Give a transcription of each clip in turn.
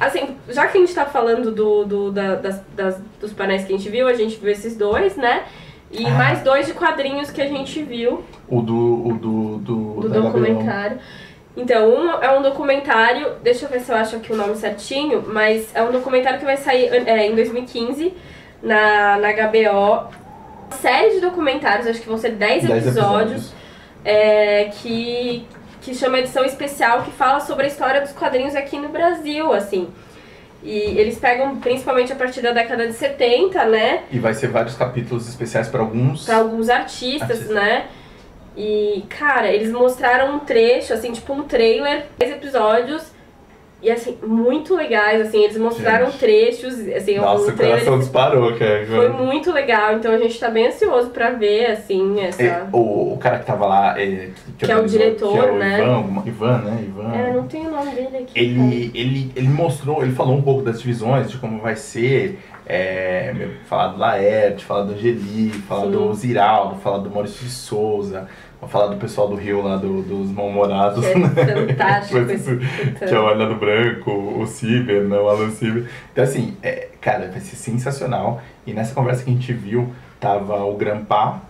Assim, já que a gente tá falando do, do, da- das, das- dos painéis que a gente viu, a gente viu esses dois, né? E Ah. mais dois de quadrinhos que a gente viu O do. O do. Do, do documentário. Então, um é um documentário, deixa eu ver se eu acho aqui o nome certinho, mas é um documentário que vai sair é, em 2015 na, na HBO. Série de documentários, acho que vão ser 10, 10 episódios, é, que, que chama edição especial, que fala sobre a história dos quadrinhos aqui no Brasil, assim. E eles pegam principalmente a partir da década de 70, né? E vai ser vários capítulos especiais para alguns. Pra alguns artistas, Artista. né? E, cara, eles mostraram um trecho, assim, tipo um trailer, 10 episódios, e assim, muito legais, assim, eles mostraram Gente. trechos, assim, Nossa, o coração disparou, cara. foi muito legal, então a gente tá bem ansioso pra ver, assim, essa... É, o, o cara que tava lá, é, que, Que é o diretor, que é o né? Ivan, Ivan, né? Ivan. É, não tem o nome dele aqui. ele, ele, ele mostrou, ele falou um pouco das divisões, de como vai ser, é, falar do Laerte, falar do Angeli, falar Sim. do Ziraldo, falar do Maurício de Souza, falar do pessoal do Rio lá, do- dos mal-humorados, Que né? é fantástico puta. que é o Arnaldo Branco, o Ciber, né, o Alan Ciber. Então assim, é, cara, vai ser sensacional. E nessa conversa que a gente viu, tava o Grampá, o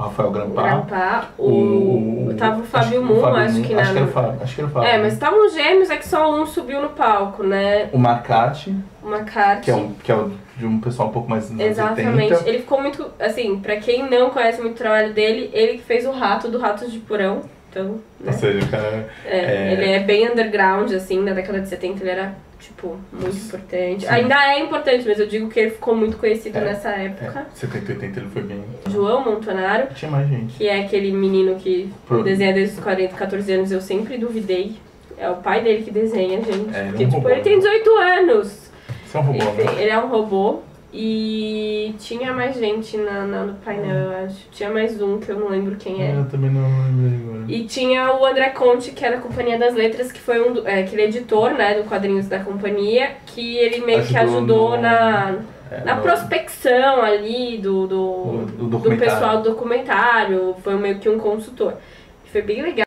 Rafael O Grampá, Grampá, o... Tava o Fábio acho- Moon, acho que acho na... que era o Fábio, acho que era o Fábio. É, mas estavam gêmeos, é que só um subiu no palco, né? O Marcati, Uma carta. que é, um, que é o- de um pessoal um pouco mais Exatamente. 80. Ele ficou muito. Assim, pra quem não conhece muito o trabalho dele, ele que fez o rato do Ratos de Porão. Então, né? Ou seja, o cara. É, é- Ele é bem underground, assim, na década de 70 ele era, tipo, muito importante. Sim. Ainda é importante, mas eu digo que ele ficou muito conhecido É, nessa É, época. 70 80 ele foi bem. João Montanaro, Tinha mais gente. que é aquele menino que Pro- desenha desde os 40, 14 anos, eu sempre duvidei. É o pai dele que desenha, gente. É, é um Porque, tipo, robô, ele tem né? 18 anos. Você é um robô, Enfim, né? ele é um robô. E tinha mais gente na, na- no painel, eu acho. Tinha mais um que eu não lembro quem é. Eu também não lembro agora. E tinha o André Conte, que é da Companhia das Letras, que foi um do- é, aquele editor, né, do quadrinhos da companhia, que ele meio que Ajudou ajudou no- na, É, na no- prospecção ali do, do, Do- do do pessoal do documentário. Foi meio que um consultor. Foi bem legal.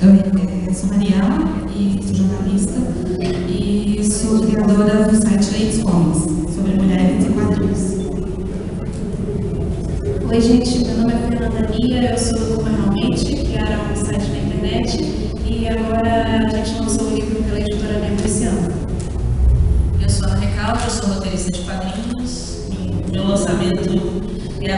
Eu sou Mariana e sou jornalista e sou criadora do site Leitos Comics, sobre mulheres e quadrinhos. Oi, gente, meu nome é Fernanda Lia, eu sou do Como Realmente, era um site na internet, e agora a gente lançou o livro pela editora Nemo esse ano. Eu sou Ana Recalde, eu sou roteirista de quadrinhos. Meu lançamento é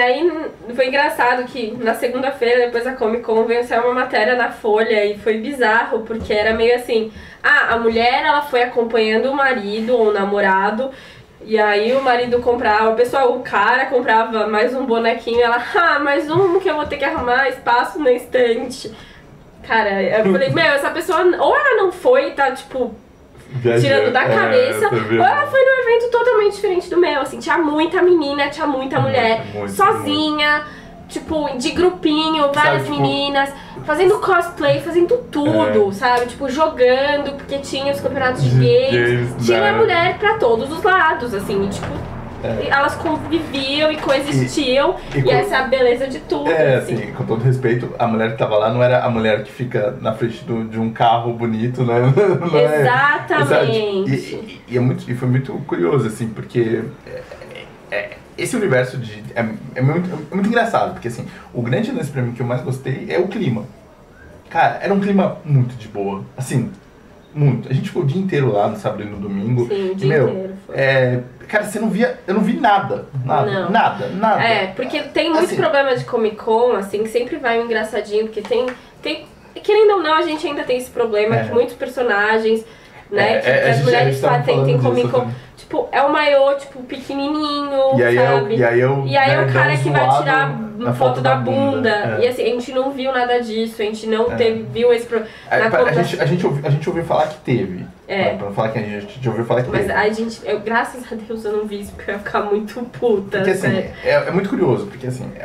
aí foi engraçado que na segunda-feira, depois da Comic Con, veio sair uma matéria na Folha e foi bizarro, porque era meio assim, ah, a mulher ela foi acompanhando o marido ou o namorado, e aí o marido comprava, o pessoal, o cara comprava mais um bonequinho, ela, ah, mais um que eu vou ter que arrumar espaço na estante. Cara, eu falei, meu, essa pessoa ou ela não foi tá, tipo. Tirando da É, cabeça, ou ela foi num evento totalmente diferente do meu, assim, tinha muita menina, tinha muita mulher, muito, sozinha, tipo, de grupinho, várias tipo- meninas, fazendo cosplay, fazendo tudo, sabe? Tipo, jogando, porque tinha os campeonatos de É. De games, games, tinha né? mulher pra todos os lados, assim, e, tipo. É. Elas conviviam e coexistiam, E- e, e com- essa é a beleza de tudo. É, assim. assim, com todo respeito, a mulher que tava lá não era a mulher que fica na frente do- de um carro bonito, né? É- Exatamente. E, e- é muito, e foi muito curioso, assim, porque é, é, esse universo de. É, é muito, é muito engraçado, porque assim, o grande lance pra mim que eu mais gostei é o clima. Cara, era um clima muito de boa. Assim, muito. A gente ficou o dia inteiro lá no sábado e no domingo. Sim, o e, dia meu, inteiro. É, cara, você não via. Eu não vi nada. Nada, Não. nada, nada. É, porque tem muito Assim- problema de Comic Con, assim, que sempre vai um engraçadinho, porque tem, tem. Querendo ou não, a gente ainda tem esse problema É. que muitos personagens, né, É, que, é, que as mulheres a gente tava fazem, tem falando Comic Con. também. Tipo, é o maiô, tipo, pequenininho, E aí, é sabe? o, e aí, eu, E aí é o cara que vai tirar na foto, da bunda. É. E assim, a gente não viu nada disso, a gente não É. teve, viu esse problema. Pa- a, gente, a, gente ouviu, a gente ouviu falar que teve. É. Pra, pra falar que a gente ouviu falar que Mas teve. a gente, eu, graças a Deus eu não vi isso, porque eu ia ficar muito puta. Porque assim, é, é muito curioso, porque assim, é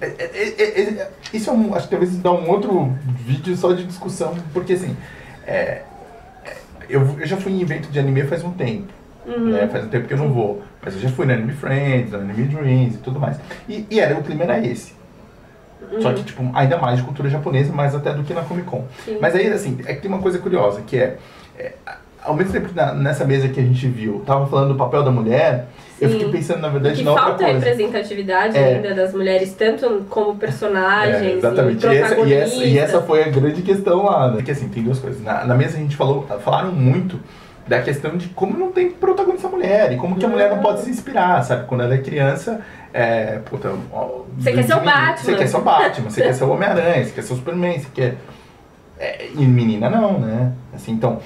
é- é- é- é- é- isso é um, acho que talvez dá um outro vídeo só de discussão, porque assim, é, é, eu, eu já fui em evento de anime faz um tempo, Uhum. né, faz um tempo que eu não vou, mas eu já fui no Anime Friends, no Anime Dreams e tudo mais, e, e era, o clima era esse, Uhum. só que tipo, ainda mais de cultura japonesa, mais até do que na Comic Con. Sim. Mas aí, assim, é que tem uma coisa curiosa, que é, é, ao mesmo tempo que na- nessa mesa que a gente viu, tava falando do papel da mulher, eu Sim. fiquei pensando, na verdade, que na outra falta coisa. representatividade É. ainda das mulheres, tanto como personagens, É, e exatamente. E essa, e, essa, e essa foi a grande questão lá, né? Porque assim, tem duas coisas. Na, na mesa a gente falou, falaram muito da questão de como não tem protagonista mulher e como que a mulher não pode se inspirar, sabe? Quando ela é criança, é. Puta, ó, Você quer menino, Batman. Você quer ser o Batman, você quer ser o Homem-Aranha, você quer ser o Superman, você quer. é, e menina não, né? Assim, então.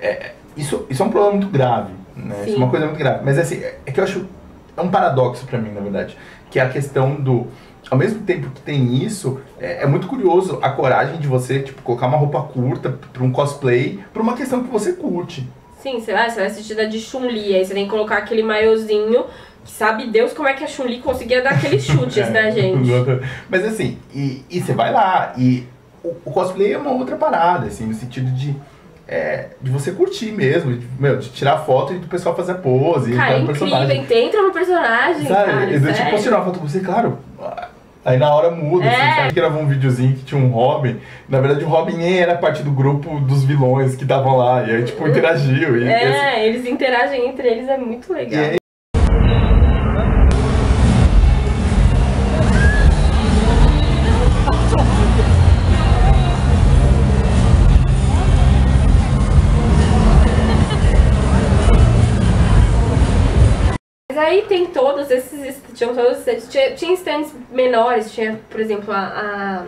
é, isso, isso é um problema muito grave, né? Isso é uma Sim. coisa muito grave. Mas assim, é é que eu acho. É um paradoxo pra mim, na verdade. Que é a questão do. Ao mesmo tempo que tem isso, é, é muito curioso a coragem de você, tipo, colocar uma roupa curta pra um cosplay, pra uma questão que você curte. Sim, você vai, você vai assistir de Chun-Li, aí você tem que colocar aquele maiozinho, que sabe Deus como é que a Chun-Li conseguia dar aqueles chutes É, na gente. Mas assim, e, e você vai lá, e o, o cosplay é uma outra parada, assim, no sentido de. é, de você curtir mesmo, de, meu, de tirar foto e do pessoal fazer pose, Cara, é no personagem. incrível, entra no personagem, Sabe? cara, eu, tipo, posso tirar uma foto com você, claro. Aí na hora muda, É. assim? Gravou um videozinho que tinha um Robin. Na verdade, o Robin nem era parte do grupo dos vilões que estavam lá. E aí, tipo, interagiu. E, e assim, É, eles interagem entre eles, é muito e legal. Mas aí tem todos esses, tinham todos tinha, tinha stands menores, tinha, por exemplo, a,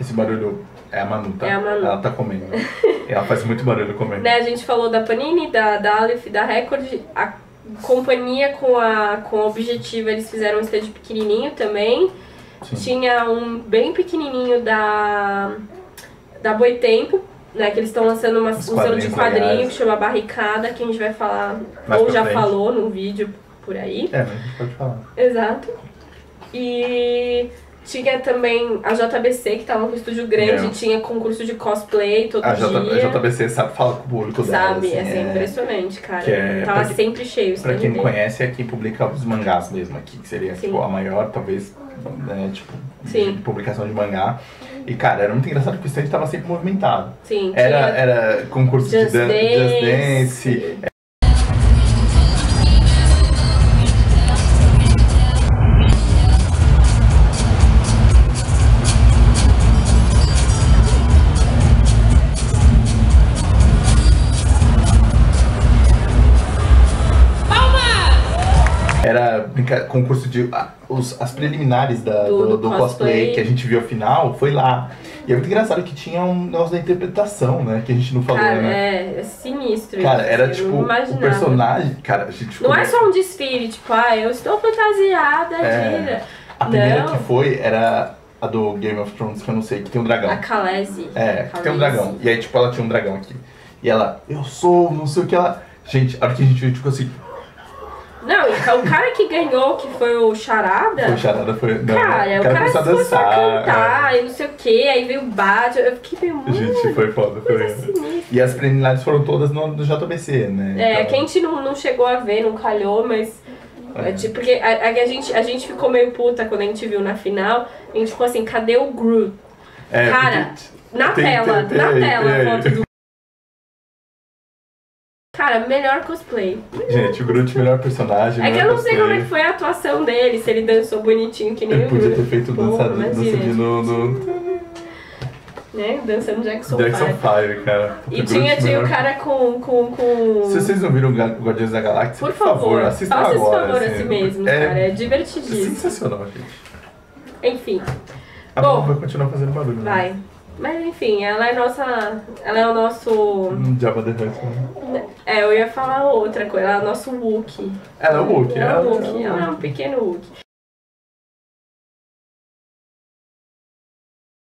esse barulho é a Manu, tá? É a Manu. Ela tá comendo. Ela faz muito barulho a comendo. né, a gente falou da Panini, da, da Aleph, da Record, a companhia com a, com a Objetiva, eles fizeram um stand pequenininho também, Sim. tinha um bem pequenininho da, da Boitempo, né, que eles estão lançando uma, um selo de quadrinho legais. que chama Barricada, que a gente vai falar, Mais ou já frente. falou num vídeo por aí. É, mas a gente pode falar. Exato. E tinha também a JBC, que tava com um estúdio grande, É. tinha concurso de cosplay todo A, J, dia. a JBC sabe falar com o público dela. Sabe, assim, assim, é- impressionante, cara. que é- Tava quem- sempre cheio. Pra quem dele. conhece, é quem publica os mangás mesmo aqui, que seria tipo, a maior, talvez, né, tipo, Sim. de publicação de mangá. E, cara, era muito engraçado porque o stand tava sempre movimentado. Sim, Era, era concurso Just de dan Dance. Just Dance. Brinca- concurso de. ah, os, as preliminares da, Do- do, do do cosplay. cosplay. que a gente viu ao final foi lá. E é muito engraçado que tinha um negócio da interpretação, né? Que a gente não falou, Cara, né? é, é sinistro. Cara, isso, era tipo o personagem. Cara, a gente Não é só um desfile, tipo, ah, eu estou fantasiada É. A primeira Não. que foi era A do Game of Thrones, que eu não sei, que tem um dragão. A Khaleesi. É, que tem um dragão. E aí, tipo, ela tinha um dragão aqui. E ela, eu sou, não sei o que ela. Gente, a hora que a gente viu, tipo assim, Não, o cara que ganhou, que foi o Charada. foi charada, foi. Não, Cara, o cara começou começou a cantar é. e não sei o que, aí veio o Batman, eu fiquei meio, mano, Gente, foi foda. Foi... sinistra. E as preliminares foram todas no, no JBC, né? É, Então, que a gente não, não chegou a ver, não calhou, mas. É. é, tipo, porque a, a, a gente, a gente ficou meio puta quando a gente viu na final. A gente ficou assim, cadê o Groot? é, Cara, Na Tem- tela, tem- tem na tela a foto do. Cara, melhor cosplay. Gente, o Groot, melhor personagem. É que eu não sei cosplay. como é que foi a atuação dele, se ele dançou bonitinho que nem Ele o podia Groot. ter feito dança, dança de no, no Né? Dançando Jackson, Jackson Five. 5, cara. E tinha, Groot, tinha o cara com. com, com... Se vocês não viram Guardiões da Galáxia, Por favor, assistam faça esse agora. favor a assim, si mesmo, é cara. É divertidíssimo. sensacional, gente. Enfim, A Bom, vai continuar fazendo barulho. né? Mas enfim, ela é nossa. Ela é o nosso. Jabba the Hutt. né? É, eu ia falar outra coisa, ela é o nosso Wookie. Ela é o Wookie. Ela é o Wookie, ela é um pequeno Wookie.